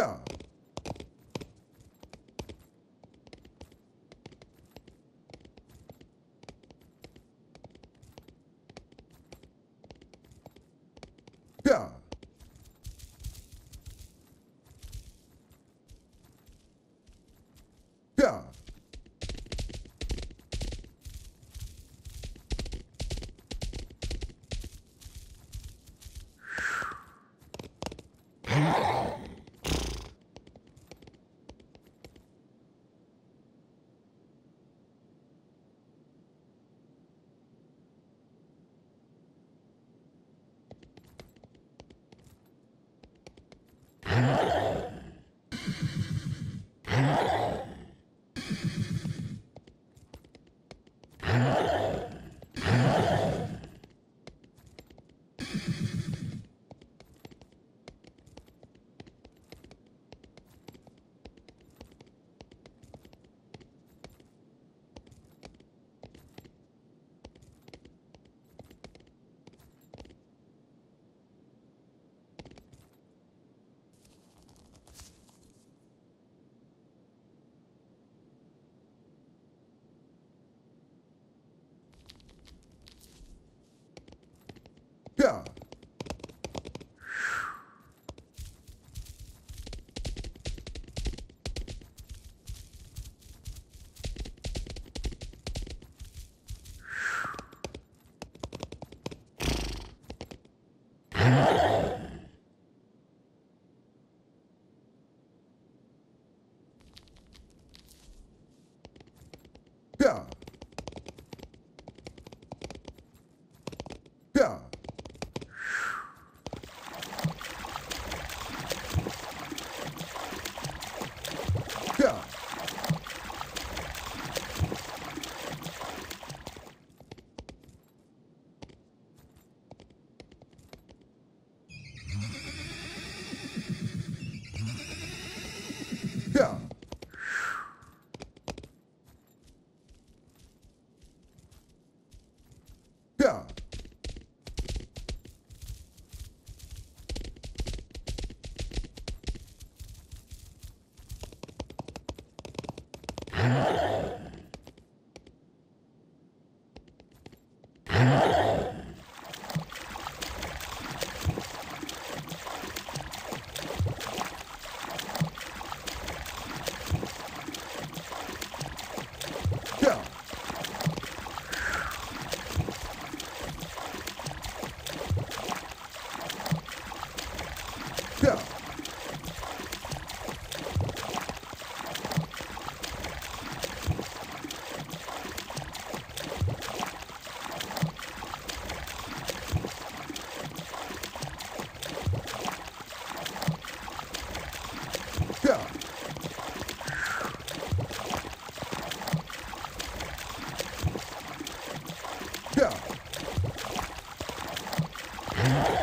go. Go. Go. Yeah. Yeah.